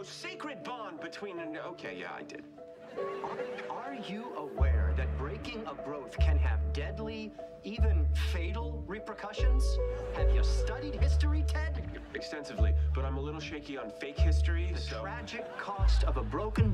most sacred bond between an. Okay, yeah, I did. Are, are you aware that breaking a broath can have deadly, even fatal repercussions? Have you studied history, Ted? Extensively, but I'm a little shaky on fake history, The so. tragic cost of a broken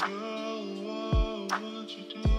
broath. you.